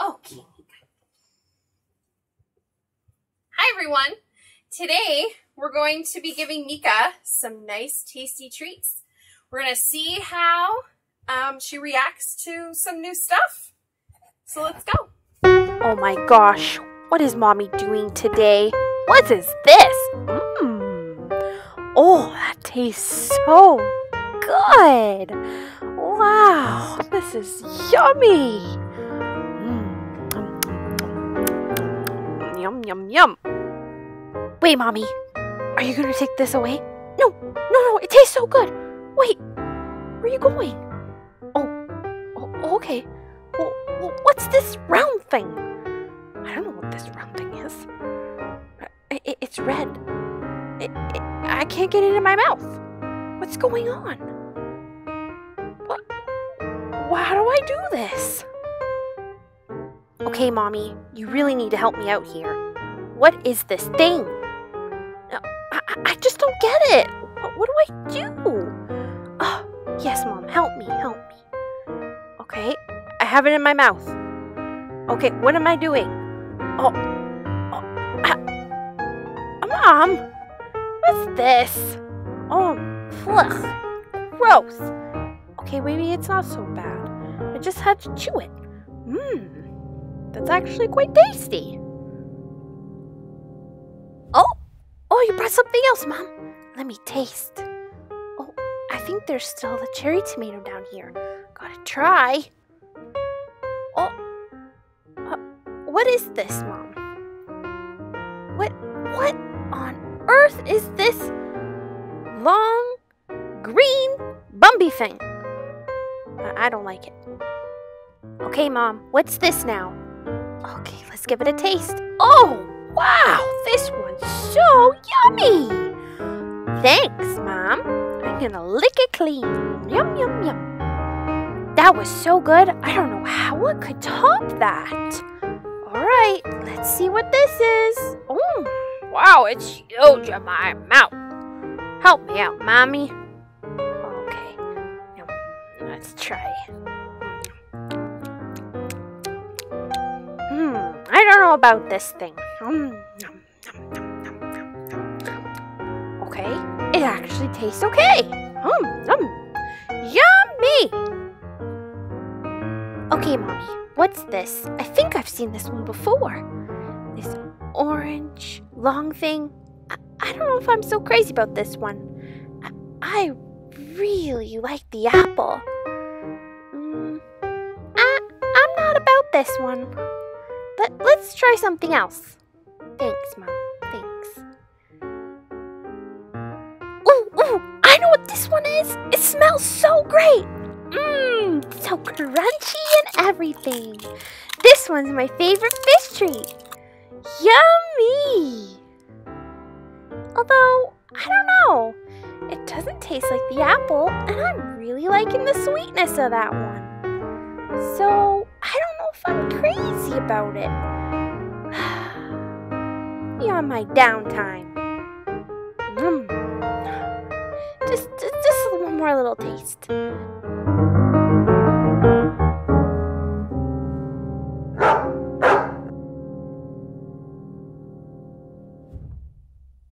Okay. Hi everyone. Today we're going to be giving Mika some nice tasty treats. We're going to see how um, she reacts to some new stuff. So let's go. Oh my gosh, what is mommy doing today? What is this? Mmm. Oh, that tastes so good. Wow, this is yummy. Yum, yum. Wait, mommy, are you gonna take this away? No, no, no, it tastes so good. Wait, where are you going? Oh, oh okay. Well, well, what's this round thing? I don't know what this round thing is. I- I- it's red. I- I- can't get it in my mouth. What's going on? What? Why how do I do this? Okay, mommy, you really need to help me out here. What is this thing? I, I- just don't get it. What, do I do? Oh, yes, mom, help me, help me. Okay, I have it in my mouth. Okay, what am I doing? Oh, oh mom, what's this? Oh, ugh, gross. Okay, maybe it's not so bad. I just had to chew it. Mmm, that's actually quite tasty. Brought something else, mom. Let me taste. Oh, I think there's still the cherry tomato down here. Gotta try. Oh, uh, what is this, Mom? What, what on earth is this long, green, bumpy thing? I, I don't like it. Okay, Mom, what's this now? Okay, let's give it a taste. Oh, wow, this one's so yummy. Thanks, Mom. I'm gonna lick it clean. Yum, yum, yum. That was so good. I don't know how it could top that. All right, let's see what this is. Oh, wow, it's huge in my mouth. Help me out, Mommy. Okay, let's try. Hmm, I don't know about this thing. Okay, it actually tastes okay. Um, yum. Yummy! Okay, Mommy, what's this? I think I've seen this one before. This orange, long thing. I, I don't know if I'm so crazy about this one. I, I really like the apple. Mm, I, I'm not about this one. Let, let's try something else. Thanks, Mom. Thanks. Ooh, ooh, I know what this one is. It smells so great. Mmm, so crunchy and everything. This one's my favorite fish treat. Yummy! Although, I don't know. It doesn't taste like the apple, and I'm really liking the sweetness of that one. So, I don't know if I'm crazy about it. On my downtime. Mmm. Just, just, just one more little taste.